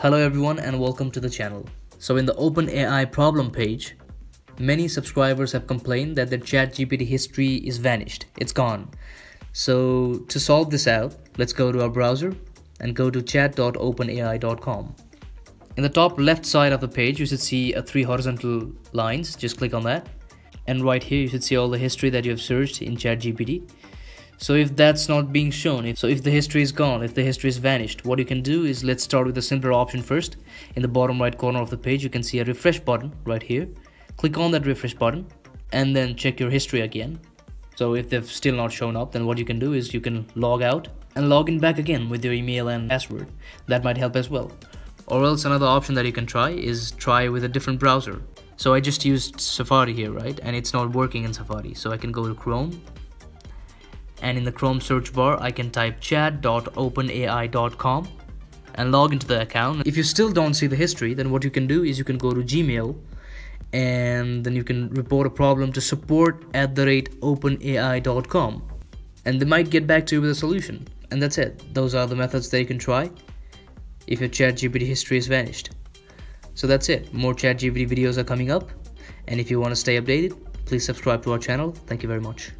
Hello everyone and welcome to the channel. So in the OpenAI problem page, many subscribers have complained that their ChatGPT history is vanished. It's gone. So to solve this out, let's go to our browser and go to chat.openai.com. In the top left side of the page, you should see a three horizontal lines. Just click on that. And right here, you should see all the history that you have searched in ChatGPT. So if that's not being shown, so if the history is gone, if the history is vanished, what you can do is let's start with the simpler option first. In the bottom right corner of the page, you can see a refresh button right here. Click on that refresh button and then check your history again. So if they've still not shown up, then what you can do is you can log out and log in back again with your email and password. That might help as well. Or else another option that you can try is try with a different browser. So I just used Safari here, right? And it's not working in Safari. So I can go to Chrome and in the Chrome search bar I can type chat.openai.com and log into the account. If you still don't see the history then what you can do is you can go to Gmail and then you can report a problem to support at the rate openai.com and they might get back to you with a solution. And that's it. Those are the methods that you can try if your ChatGPT history has vanished. So that's it. More ChatGPT videos are coming up and if you want to stay updated, please subscribe to our channel. Thank you very much.